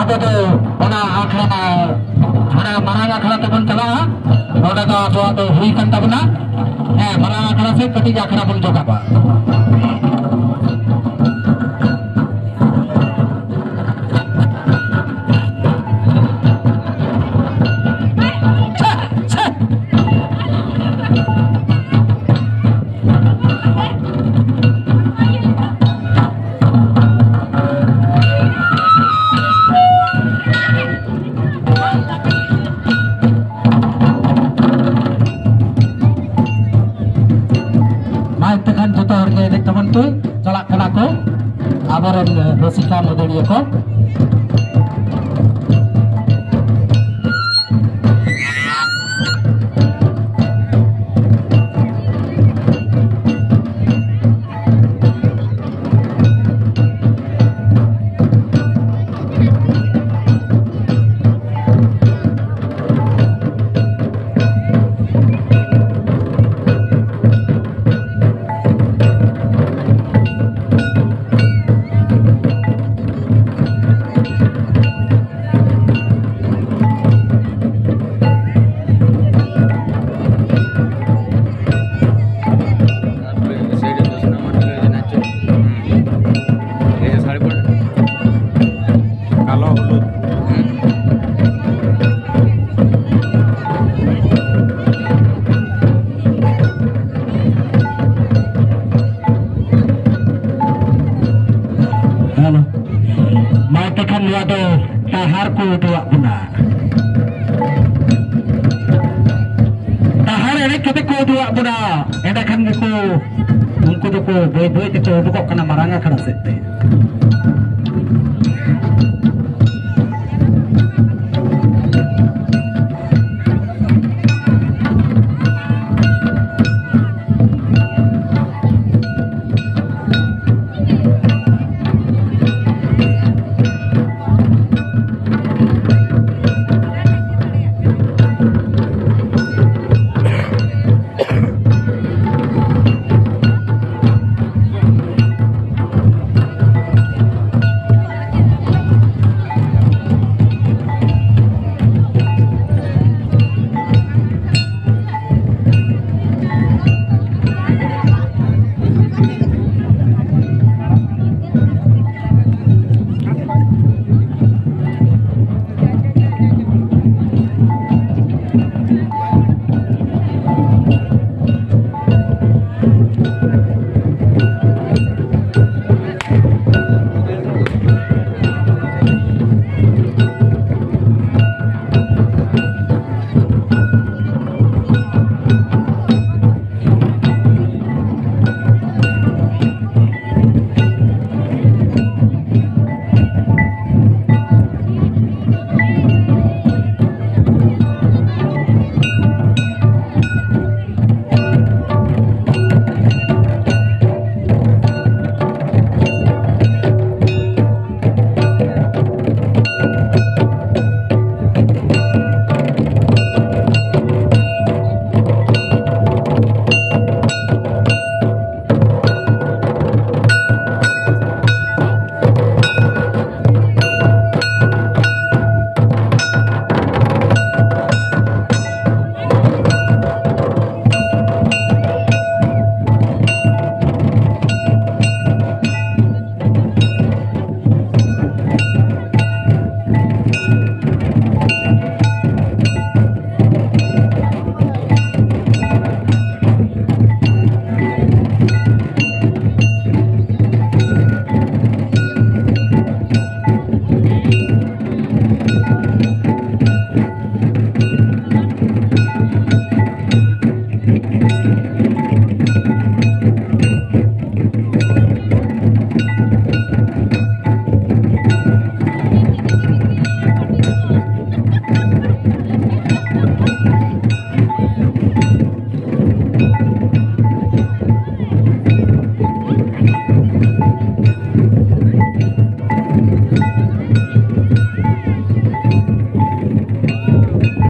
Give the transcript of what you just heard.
ᱟᱵᱚ ᱫᱚ ᱚᱱᱟ ᱟᱠᱷᱲᱟ ᱢᱟ ᱚᱱᱟ ᱢᱟᱨᱟᱝ ᱟᱠᱷᱲᱟ ᱛᱮᱵᱚᱱ ᱪᱟᱞᱟᱜᱼᱟ ᱱᱚᱰᱮ ᱫᱚ ᱟᱵᱚᱣᱟᱜ ᱫᱚ ᱦᱩᱭ ᱠᱟᱱ ᱛᱟᱵᱚᱱᱟ ᱦᱮᱸ ᱢᱟᱨᱟᱝ ᱟᱠᱷᱲᱟ ᱥᱮ ᱠᱟᱹᱴᱤᱡ ᱟᱠᱷᱲᱟ ᱵᱚᱱ ᱡᱚᱜᱟᱵᱟ सागर रसिका मदळी yaitu Taharku Dua puna, Tahar ini kita ku dua puna, Ini kan ku Mungku tuku Boy-boy kita Bukok kena marangga kena sete